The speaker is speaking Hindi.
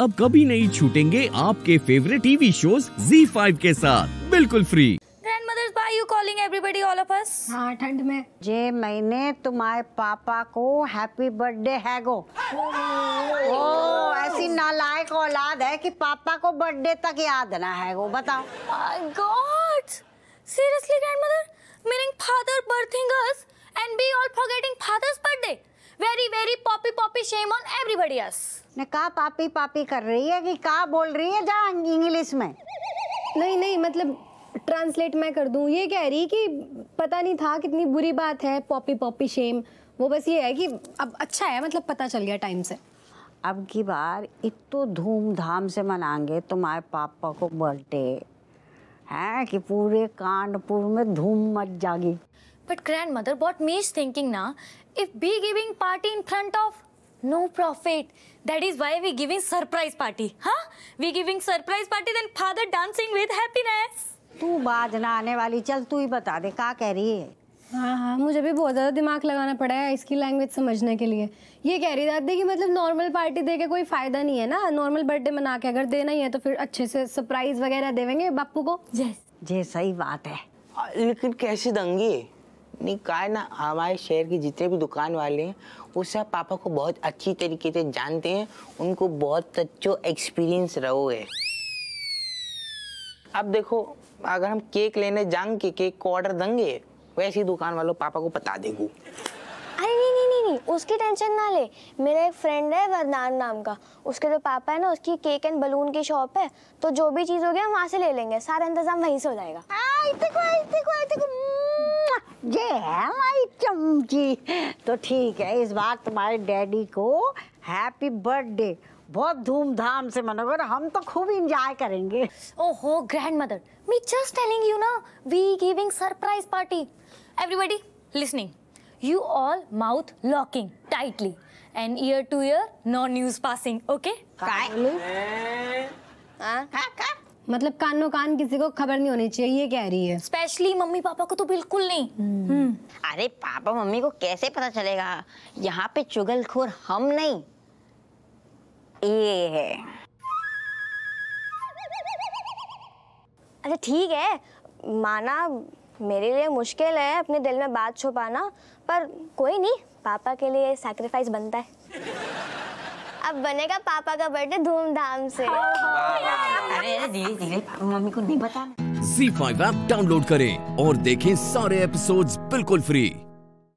अब कभी नहीं छूटेंगे आपके फेवरेट टीवी शोज़ Z5 के साथ बिल्कुल free Grandmothers, why are you calling everybody, all of us? हाँ ठंड में जे मैंने तुम्हारे पापा को हैप्पी बर्थडे है गो ओ ऐसी नालायक औलाद है कि पापा को बर्थडे तक याद ना है गो बताओ My God! Seriously, grandmother? Shame on everybody else. ने कहा पापी पापी कर रही है कि कहा बोल रही है? जा इंग्लिश में. नहीं नहीं मतलब ट्रांसलेट मैं कर दूँ। ये कह रही कि पता नहीं था कितनी बुरी बात है पॉपी पॉपी शेम वो बस ये है कि अब अच्छा है मतलब पता चल गया टाइम से। अब की बार इतो धूमधाम से मनाएँगे तुम्हारे पापा को बर्थडे है कि पूरे कानपुर में धूम मच जाएगी। But grandmother, what me is thinking now, if we giving party in front of no profit, that is why we giving surprise party, huh? We giving surprise party, then father dancing with happiness. तू बाज ना आने वाली। चल तू ही बता दे क्या कह रही है? हाँ हाँ मुझे भी बहुत ज़्यादा दिमाग लगाना पड़ा है इसकी लैंग्वेज समझने के लिए। ये कह रही दादी कि मतलब नॉर्मल पार्टी दे के कोई फ़ायदा नहीं है ना? नॉर्मल बर्थडे मना के अगर देना ही है तो फिर अच्छे से सरप्राइज़ वगैरह देवेंगे बापू को? Yes. जे सही बात है। लेकिन कैसे दंगे? नहीं कहा है ना हमारे शहर के जितने भी दुकान वाले हैं वो सब पापा को बहुत अच्छी तरीके से जानते हैं उनको बहुत अच्छो एक्सपीरियंस रहो है अब देखो अगर हम केक लेने जाएँगे के केक को ऑर्डर देंगे वैसे ही दुकान वालों पापा को बता देगू। अरे नहीं नहीं नहीं नहीं उसकी टेंशन ना ले। मेरा एक फ्रेंड है वरदान नाम का। उसके जो पापा है ना उसकी केक एंड बलून की शॉप है तो जो भी चीज़ होगी हम वहाँ से ले लेंगे। सारा इंतज़ाम वहीं से हो जाएगा। देखो आई देखो मुआ! चमची। तो ठीक है इस बार तुम्हारे डैडी को हैप्पी बर्थडे। बहुत धूमधाम से मनोगर हम तो खूब इंजॉय करेंगे। ओहो grandmother me just telling you ना we giving surprise party everybody listening you all mouth locking tightly and ear to ear no news passing okay finally मतलब कानो कान किसी को खबर नहीं होनी चाहिए ये कह रही है। Especially मम्मी पापा को तो बिल्कुल नहीं. हम्म. अरे पापा मम्मी को कैसे पता चलेगा? यहाँ पे चुगलखोर हम नहीं। ये है। अच्छा ठीक है। माना मेरे लिए मुश्किल है अपने दिल में बात छुपाना पर कोई नहीं पापा के लिए सैक्रिफाइस बनता है। अब बनेगा पापा का बर्थडे धूमधाम से। अरे अरे धीरे धीरे मम्मी को नहीं बताना Z5 ऐप डाउनलोड करें और देखें सारे एपिसोड्स बिल्कुल फ्री